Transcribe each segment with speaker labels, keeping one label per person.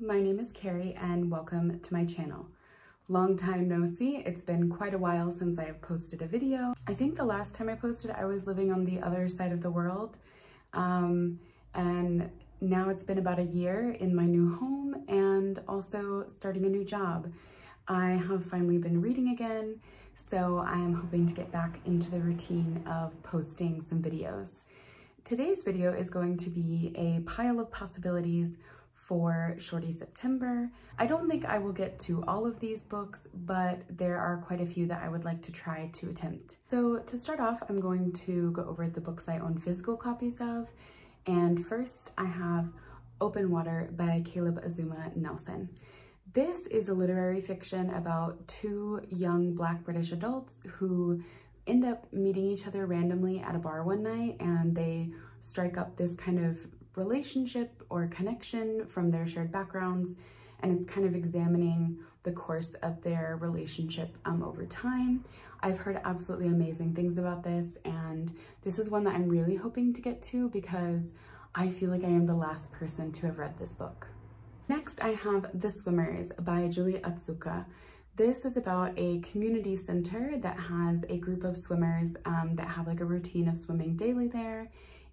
Speaker 1: my name is Carrie and welcome to my channel. Long time no see, it's been quite a while since I have posted a video. I think the last time I posted I was living on the other side of the world um, and now it's been about a year in my new home and also starting a new job. I have finally been reading again, so I am hoping to get back into the routine of posting some videos. Today's video is going to be a pile of possibilities for Shorty September. I don't think I will get to all of these books, but there are quite a few that I would like to try to attempt. So to start off, I'm going to go over the books I own physical copies of. And first I have Open Water by Caleb Azumah Nelson. This is a literary fiction about two young Black British adults who end up meeting each other randomly at a bar one night and they strike up this kind of relationship or connection from their shared backgrounds and it's kind of examining the course of their relationship um, over time. I've heard absolutely amazing things about this and this is one that I'm really hoping to get to because I feel like I am the last person to have read this book. Next, I have The Swimmers by Julie Otsuka. This is about a community center that has a group of swimmers um, that have like a routine of swimming daily there.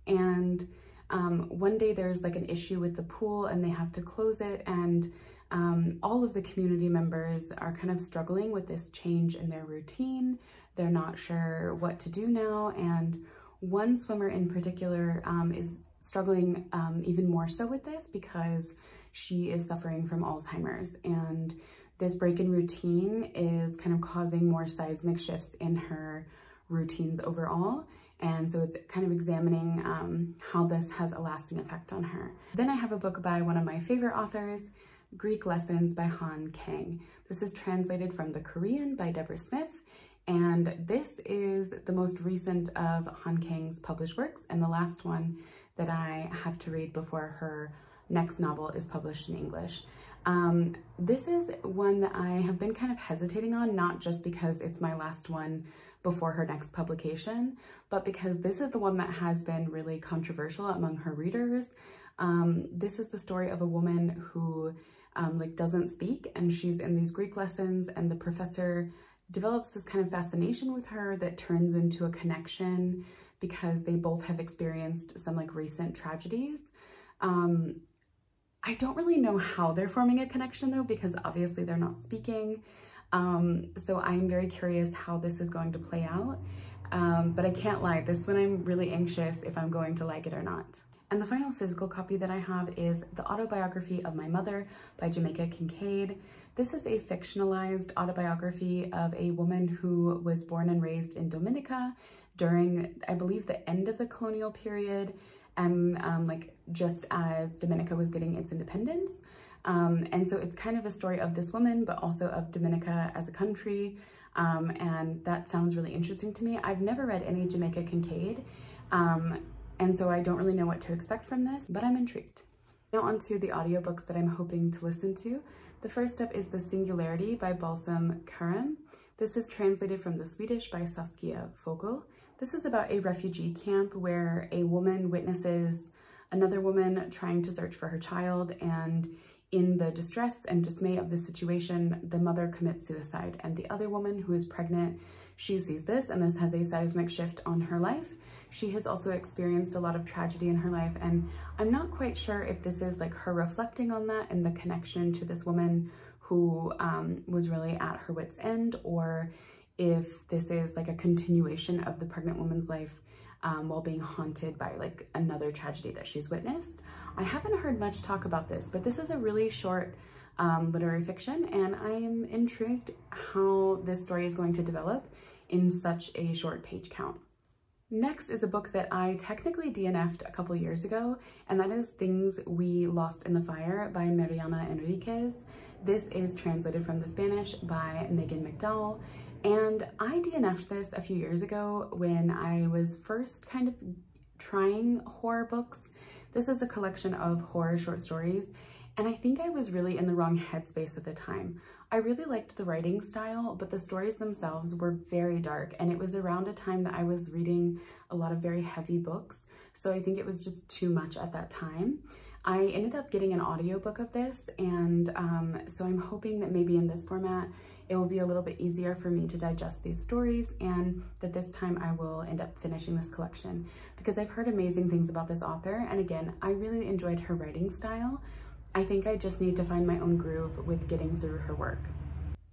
Speaker 1: And um, one day there's like an issue with the pool and they have to close it and um, all of the community members are kind of struggling with this change in their routine. They're not sure what to do now and one swimmer in particular um, is struggling um, even more so with this because she is suffering from Alzheimer's and this break in routine is kind of causing more seismic shifts in her routines overall. And so it's kind of examining um, how this has a lasting effect on her. Then I have a book by one of my favorite authors, Greek Lessons by Han Kang. This is translated from the Korean by Deborah Smith. And this is the most recent of Han Kang's published works and the last one that I have to read before her next novel is published in English. Um, this is one that I have been kind of hesitating on, not just because it's my last one before her next publication, but because this is the one that has been really controversial among her readers. Um, this is the story of a woman who um, like doesn't speak and she's in these Greek lessons and the professor develops this kind of fascination with her that turns into a connection because they both have experienced some like recent tragedies. Um, I don't really know how they're forming a connection though, because obviously they're not speaking. Um, so I'm very curious how this is going to play out. Um, but I can't lie, this one I'm really anxious if I'm going to like it or not. And the final physical copy that I have is The Autobiography of My Mother by Jamaica Kincaid. This is a fictionalized autobiography of a woman who was born and raised in Dominica during, I believe, the end of the colonial period and um, like just as Dominica was getting its independence. Um, and so it's kind of a story of this woman, but also of Dominica as a country. Um, and that sounds really interesting to me. I've never read any Jamaica Kincaid, um, and so I don't really know what to expect from this, but I'm intrigued. Now onto the audiobooks that I'm hoping to listen to. The first up is The Singularity by Balsam Karam. This is translated from the Swedish by Saskia Vogel. This is about a refugee camp where a woman witnesses another woman trying to search for her child and in the distress and dismay of the situation, the mother commits suicide and the other woman who is pregnant, she sees this and this has a seismic shift on her life. She has also experienced a lot of tragedy in her life and I'm not quite sure if this is like her reflecting on that and the connection to this woman who um, was really at her wit's end or if this is like a continuation of the pregnant woman's life um, while being haunted by like another tragedy that she's witnessed. I haven't heard much talk about this, but this is a really short um, literary fiction and I am intrigued how this story is going to develop in such a short page count. Next is a book that I technically DNF'd a couple years ago, and that is Things We Lost in the Fire by Mariana Enriquez. This is translated from the Spanish by Megan McDowell, and I DNF'd this a few years ago when I was first kind of trying horror books. This is a collection of horror short stories and I think I was really in the wrong headspace at the time. I really liked the writing style, but the stories themselves were very dark and it was around a time that I was reading a lot of very heavy books. So I think it was just too much at that time. I ended up getting an audiobook of this and um, so I'm hoping that maybe in this format it will be a little bit easier for me to digest these stories and that this time I will end up finishing this collection because I've heard amazing things about this author and again I really enjoyed her writing style. I think I just need to find my own groove with getting through her work.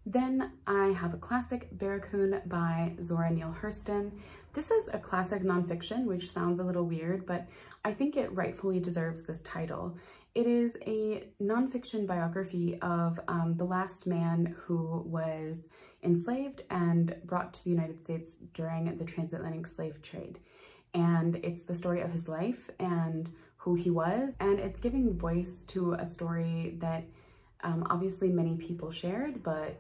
Speaker 1: Then I have a classic, Barracoon by Zora Neale Hurston. This is a classic nonfiction, which sounds a little weird, but I think it rightfully deserves this title. It is a nonfiction biography of um, the last man who was enslaved and brought to the United States during the transatlantic slave trade. And it's the story of his life and who he was, and it's giving voice to a story that um, obviously many people shared, but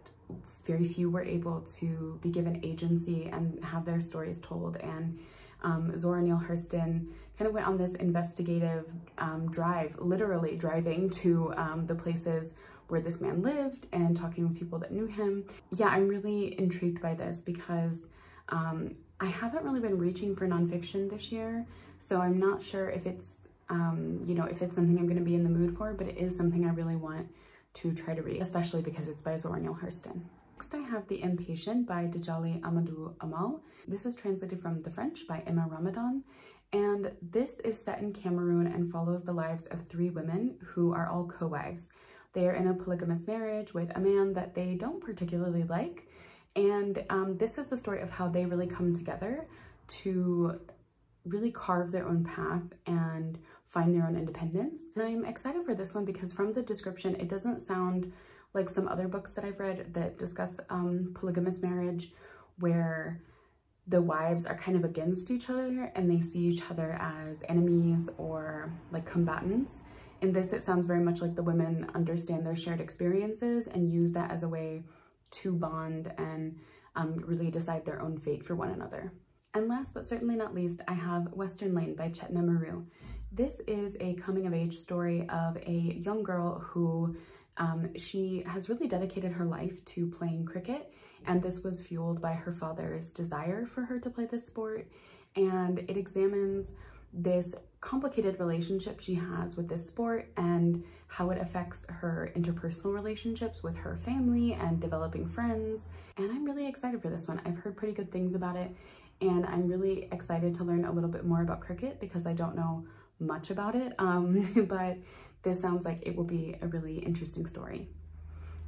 Speaker 1: very few were able to be given agency and have their stories told. And um, Zora Neale Hurston kind of went on this investigative um, drive, literally driving to um, the places where this man lived and talking with people that knew him. Yeah, I'm really intrigued by this because um, I haven't really been reaching for nonfiction this year, so I'm not sure if it's, um, you know, if it's something I'm gonna be in the mood for, but it is something I really want to try to read, especially because it's by Zora Neale Hurston. Next I have The Impatient by Djaïli Amadou Amal. This is translated from the French by Emma Ramadan. And this is set in Cameroon and follows the lives of three women who are all co-wives. They are in a polygamous marriage with a man that they don't particularly like. And um, this is the story of how they really come together to really carve their own path and find their own independence. And I'm excited for this one because from the description, it doesn't sound like some other books that I've read that discuss um, polygamous marriage where the wives are kind of against each other and they see each other as enemies or like combatants. In this, it sounds very much like the women understand their shared experiences and use that as a way to bond and um, really decide their own fate for one another. And last but certainly not least, I have Western Lane by Chetna Maroo. This is a coming of age story of a young girl who um, she has really dedicated her life to playing cricket and this was fueled by her father's desire for her to play this sport and it examines this complicated relationship she has with this sport and how it affects her interpersonal relationships with her family and developing friends. And I'm really excited for this one. I've heard pretty good things about it and I'm really excited to learn a little bit more about cricket because I don't know much about it, um, but this sounds like it will be a really interesting story.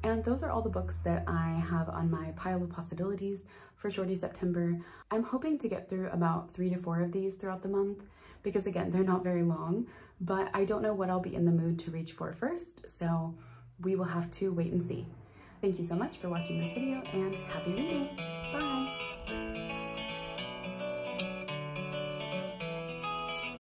Speaker 1: And those are all the books that I have on my pile of possibilities for Shorty September. I'm hoping to get through about three to four of these throughout the month because again, they're not very long, but I don't know what I'll be in the mood to reach for first, so we will have to wait and see. Thank you so much for watching this video and happy reading. Bye!